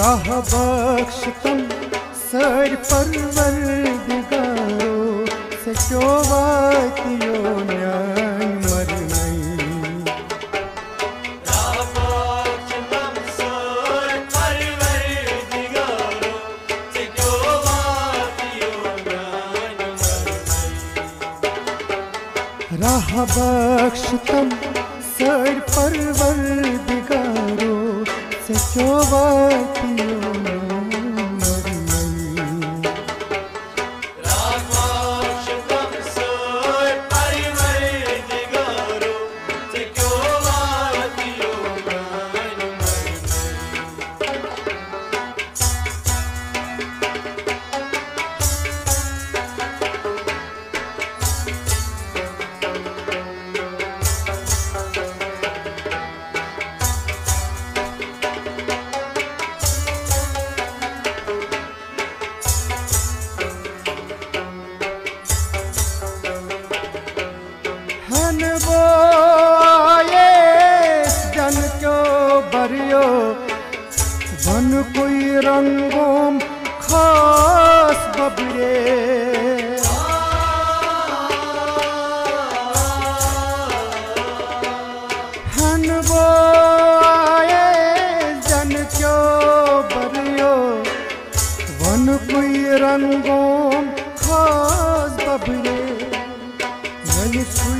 राह बख्श तुम सर परवर दिगारो से चोवातियो न्याय मर राह बख्श तुम सर परवर दिगारो से चोवातियो वो आए जन क्यो बरियो वन कोई रंगों खास बबरे। हन आए जन क्यो बरियो वन कोई रंगों खास बबरे। ललिसुई पवनम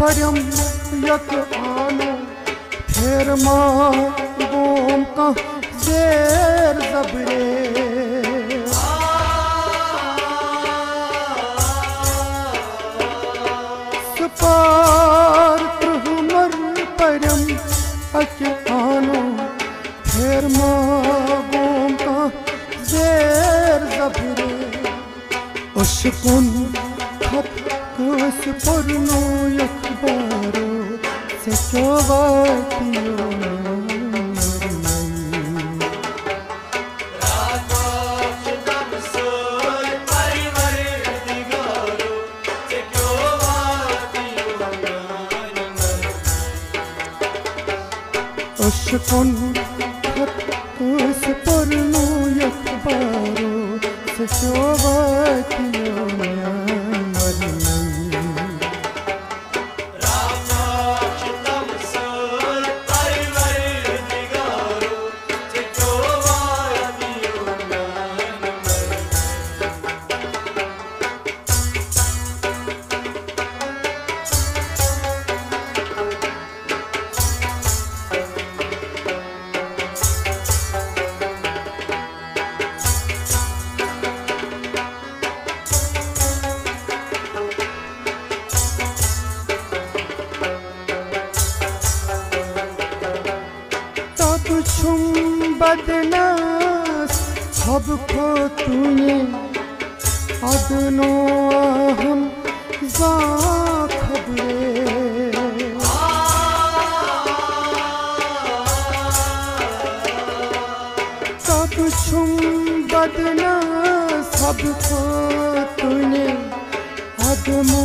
परम यक आनो फेर माँ गोम का शेर जबरे सुपार त्रुमर परम अक आनो फेर माँ गोम का शेर जबरे अशकुन खप सिपर अख़बारो नस परायबारो सु तब छुम बदनास हब को तूने अदनो हम जा खबरे तब छुम बदनास हब को तूने अदनो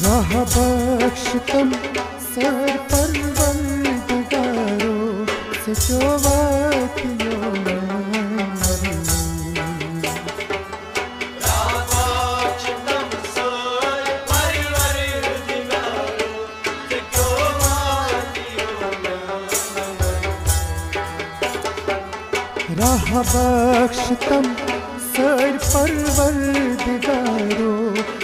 बख्श तुम सर परवरदिगारो से चोवातियों राह सर परवरदिगारो से